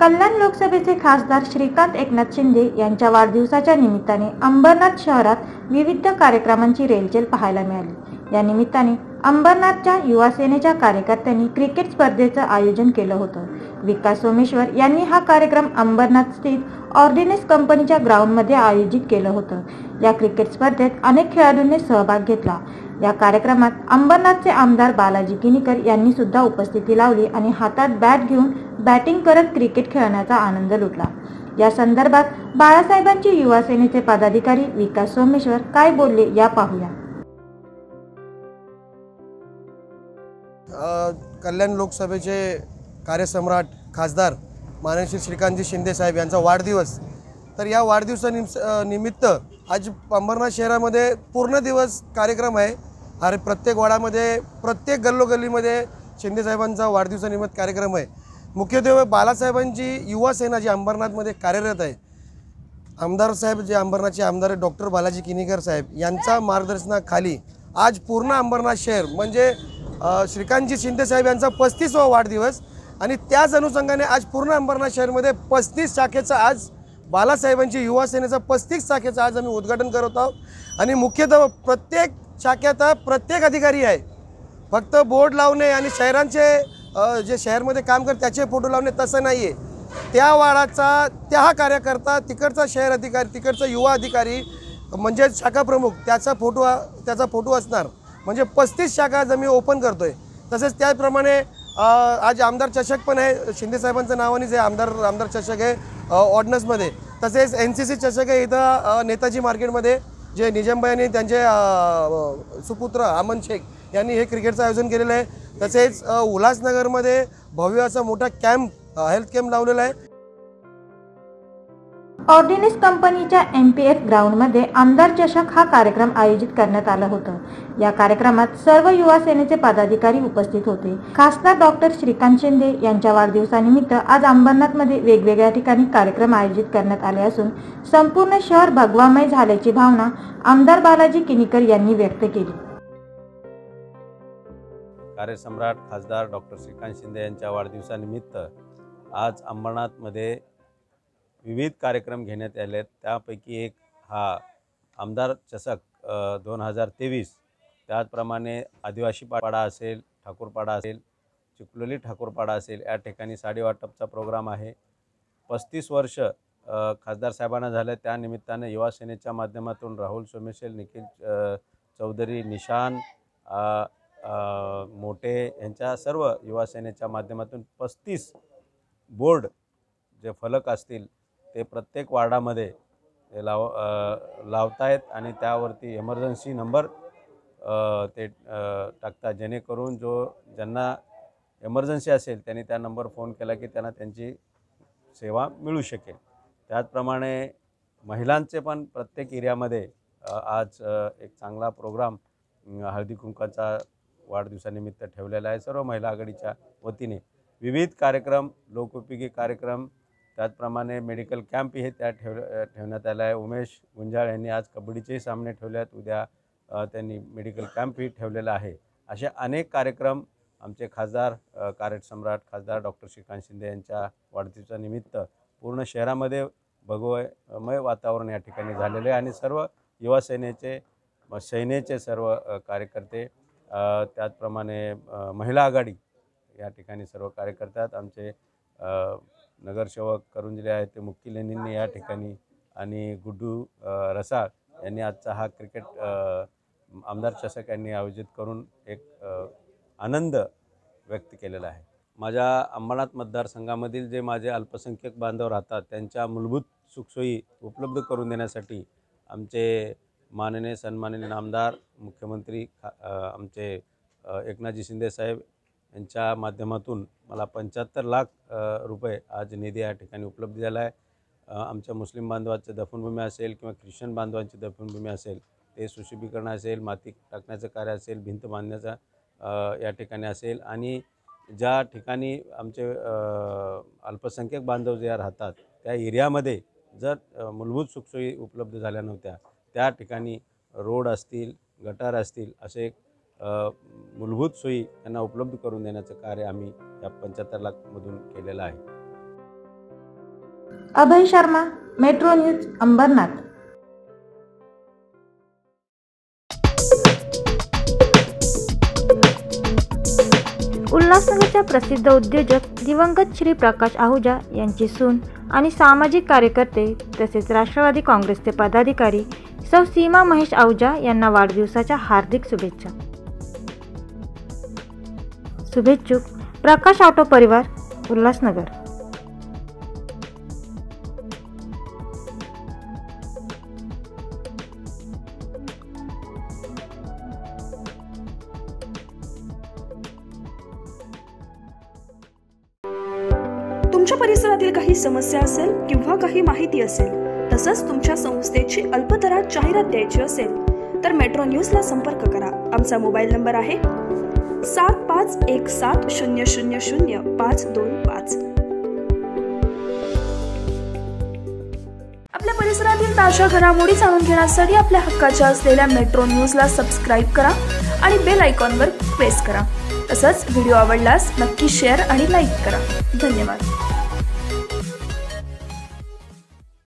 कल्याण लोकसभेचे खासदार श्रीकांत एकनाथ शिंदे यांच्या वाढदिवसाच्या निमित्ताने अंबरनाथ शहरात विविध कार्यक्रमांची रेलचेल पाहायला मिळाली. या निमित्ताने अंबरनाथच्या युवा सेनेच्या कार्यकर्त्यांनी क्रिकेट स्पर्धेचं आयोजन केलं होतं. विकास सोमेश्वर यांनी हा कार्यक्रम अंबरनाथ स्थित ऑर्डिनेन्स कंपनीच्या ग्राउंडमध्ये आयोजित केलं होतं. या क्रिकेट स्पर्धेत अनेक खेळाडूंनी सहभाग घेतला. या कार्यक्रमात अंबरनाथचे आमदार बालाजी किनीकर यांनी सुद्धा उपस्थिती लावली आणि हातात बॅट घेऊन बॅटिंग करत क्रिकेट खेळण्याचा आनंद लुटला. या संदर्भात बाळासाहेबांची युवा सेनेचे पदाधिकारी विकास सोमेश्वर काय बोलले या पाहूया. कल्याण लोकसभेचे कार्यसम्राट खासदार मानश्री श्रीकांतजी शिंदे साहेब यांचा वाढदिवस. तर या वाढदिवसानिमित्त निमित्त आज अंबरनाथ शहरामध्ये पूर्ण दिवस कार्यक्रम आहे. अरे प्रत्येक वाडामध्ये प्रत्येक गल्लोगल्लीमध्ये शिंदे साहेबांचा वाढदिवसानिमित्त कार्यक्रम आहे. मुख्यत्वे बालासाहेबांची युवा सेना जी अंबरनाथमध्ये कार्यरत आहे. आमदार साहेब जे अंबरनाथचे आमदार आहे डॉक्टर बालाजी किनीकर साहेब यांच्या मार्गदर्शनाखाली आज पूर्ण अंबरनाथ शहर म्हणजे श्रीकांतजी शिंदे साहेब यांचा पस्तीसवा वाढदिवस आणि त्याच अनुषंगाने आज पूर्ण अंबरनाथ शहरमध्ये पस्तीस शाखेचं आज बालासाहेबांची युवा सेनेचा पस्तीस शाखेचं आज आम्ही उद्घाटन करत आहोत. आणि मुख्यतः प्रत्येक शाखेत प्रत्येक अधिकारी आहे. फक्त बोर्ड लावणे आणि शहरांचे जे शहरमध्ये काम करते त्याचे फोटो लावणे तसं नाही आहे त्या वाडाचा त्या कार्यकर्ता तिकडचा शहर अधिकारी तिकडचा युवा अधिकारी म्हणजे शाखा प्रमुख त्याचा फोटो त्याचा फोटो असणार. म्हणजे पस्तीस शाखा आज आम्ही ओपन करतो आहे तसेच त्याचप्रमाणे आज आमदार चषक पण आहे. शिंदेसाहेबांचं नावानेच आहे आमदार आमदार चषक आहे ऑर्डनन्समध्ये तसेच एन सी सी चषक इथं नेताजी मार्केटमध्ये जे निजामबाई आणि त्यांचे सुपुत्र अमन शेख यांनी हे क्रिकेटचं आयोजन केलेलं आहे. तसेच उल्हासनगरमध्ये भव्य असा मोठा कॅम्प हेल्थ कॅम्प लावलेला आहे. ऑर्डिनेन्स कंपनीच्या एम पी एफ ग्राउंडमध्ये आमदार चषक हा कार्यक्रम आयोजित करण्यात आलं होतं. या कार्यक्रमात सर्व युवा सेनेचे पदाधिकारी उपस्थित होते. खासदार डॉक्टर श्रीकांत शिंदे यांच्या वाढदिवसानिमित्त आज अंबरनाथमध्ये वेगवेगळ्या ठिकाणी कार्यक्रम आयोजित करण्यात आले असून संपूर्ण शहर भगवामय झाल्याची भावना आमदार बालाजी किनीकर यांनी व्यक्त केली. कार्यसम्राट खासदार डॉक्टर श्रीकांत शिंदे यांच्या वाढदिवसानिमित्त आज अंबरनाथमध्ये विविध कार्यक्रम घेण्यात आले आहेत त्यापैकी एक हा आमदार चषक दोन हजार तेवीस. त्याचप्रमाणे आदिवासी पाडा असेल ठाकूरपाडा असेल चिखलोली ठाकूरपाडा असेल या ठिकाणी साडेवाटपचा प्रोग्राम आहे. पस्तीस वर्ष खासदार साहेबांना झालं. त्या निमित्तानं युवा सेनेच्या माध्यमातून राहुल सोमेशेल निखिल चौधरी निशान मोठे यांच्या सर्व युवा सेनेच्या माध्यमातून पस्तीस बोर्ड जे फलक असतील ते प्रत्येक वार्डामध्ये ते लाव लावतायत आणि त्यावरती एमर्जन्सी नंबर ते टाकतात. जेणेकरून जो ज्यांना एमर्जन्सी असेल त्यांनी त्या नंबर फोन केला की त्यांना त्यांची सेवा मिळू शकेल. त्याचप्रमाणे महिलांचे पण प्रत्येक एरियामध्ये आज एक चांगला प्रोग्राम हळदी कुंकाचा वाढदिवसानिमित्त ठेवलेला आहे. सर्व महिला आघाडीच्या वतीने विविध कार्यक्रम लोकोपयोगी कार्यक्रम त्याचप्रमाणे मेडिकल कॅम्पही त्या ठेव ठेवण्यात आला आहे. उमेश गुंजाळ यांनी आज कबड्डीचेही सामने ठेवले आहेत. उद्या त्यांनी मेडिकल कॅम्पही ठेवलेला आहे. असे अनेक कार्यक्रम आमचे खासदार अ, कार्यसम्राट खासदार डॉक्टर श्रीकांत शिंदे यांच्या वाढदिवसानिमित्त पूर्ण शहरामध्ये भगवमय वातावरण या ठिकाणी झालेले आहे. आणि सर्व युवा सेनेचे सेनेचे सर्व कार्यकर्ते त्याचप्रमाणे महिला आघाडी या ठिकाणी सर्व कार्यकर्त्यात आमचे नगरसेवक करून दिले आहेत ते मुक्की लेनींनी या ठिकाणी आणि गुड्डू रसाळ यांनी आजचा हा क्रिकेट आमदार चषक यांनी आयोजित करून एक आनंद व्यक्त केलेला आहे. माझ्या अंबरनाथ मतदारसंघामधील जे माझे अल्पसंख्यक बांधव राहतात त्यांच्या मूलभूत सुखसोयी उपलब्ध करून देण्यासाठी आमचे माननीय सन्माननीय आमदार मुख्यमंत्री खा- आमचे एकनाथजी शिंदे साहेब यांच्या माध्यमातून मला पंच्याहत्तर लाख रुपये आज निधी या ठिकाणी उपलब्ध झाला आहे. आमच्या मुस्लिम बांधवाचे दफनभूमी असेल किंवा ख्रिश्चन बांधवांची दफनभूमी असेल ते सुशोभीकरण असेल माती टाकण्याचं कार्य असेल भिंत बांधण्याचा या ठिकाणी असेल. आणि ज्या ठिकाणी आमचे अल्पसंख्यक बांधव जे राहतात त्या एरियामध्ये जर मूलभूत सुखसोयी उपलब्ध झाल्या नव्हत्या त्या ठिकाणी रोड असतील गटार असतील असे मूलभूत सोयी त्यांना उपलब्ध करून देण्याचं कार्य आम्ही या पंच्याहत्तर लाखमधून केलेलं आहे. Abhay Sharma metro news Ambarnath. उल्हासनगरच्या प्रसिद्ध उद्योजक दिवंगत श्री प्रकाश आहुजा यांची सून आणि सामाजिक कार्यकर्ते तसेच राष्ट्रवादी काँग्रेसचे पदाधिकारी सौ सीमा महेश आहुजा यांना वाढदिवसाच्या हार्दिक शुभेच्छा. शुभेच्छुक प्रकाश ऑटो परिवार उल्हासनगर. तुमच्या परिसरातील काही समस्या असेल किंवा काही माहिती असेल तसंच तुमच्या संस्थेची अल्पदरात जाहिरात द्यायची असेल तर मेट्रो न्यूजला संपर्क करा. आमचा मोबाईल नंबर आहे सात पाच एक सात शून्य शून्य शून्य पाच दोन पाच. आपल्या परिसरातील ताज्या घडामोडी जाणून घेण्यासाठी आपल्या हक्काच्या असलेल्या मेट्रो न्यूजला सबस्क्राईब करा आणि बेल आयकॉनवर प्रेस करा. तसंच व्हिडिओ आवडल्यास नक्की शेअर आणि लाईक करा. धन्यवाद.